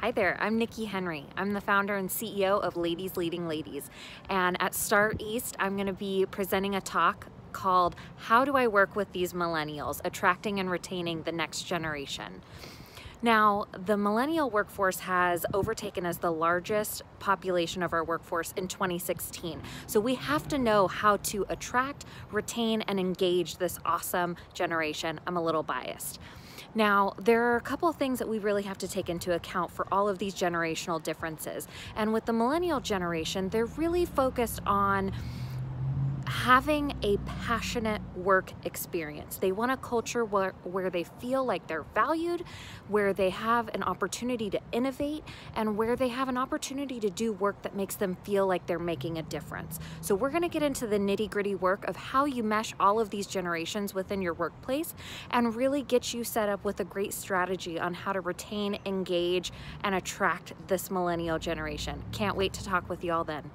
Hi there, I'm Nikki Henry. I'm the founder and CEO of Ladies Leading Ladies. And at STAREAST, I'm going to be presenting a talk called How Do I Work with These Millennials? Attracting and Retaining the Next Generation. Now, the millennial workforce has overtaken as the largest population of our workforce in 2016. So we have to know how to attract, retain, and engage this awesome generation. I'm a little biased. Now, there are a couple of things that we really have to take into account for all of these generational differences. And with the millennial generation, they're really focused on having a passionate work experience. They want a culture where, where they feel like they're valued, where they have an opportunity to innovate, and where they have an opportunity to do work that makes them feel like they're making a difference. So we're gonna get into the nitty gritty work of how you mesh all of these generations within your workplace and really get you set up with a great strategy on how to retain, engage, and attract this millennial generation. Can't wait to talk with you all then.